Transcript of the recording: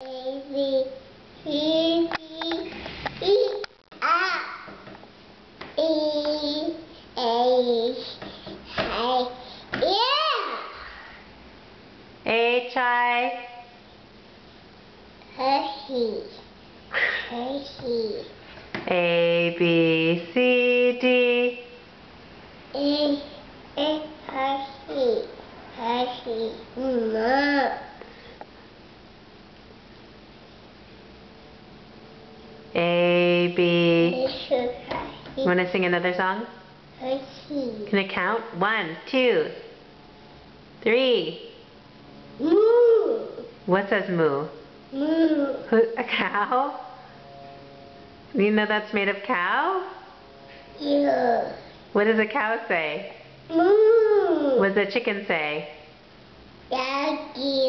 A B C D E F E H I H I Hershey Hershey A B C D A A Hershey Mama A B. Hershey You want to sing another song? Can I count? One, two, three. Moo What says moo? Moo A cow? You know that's made of cow? Yeah What does a cow say? Moo What does a chicken say? You.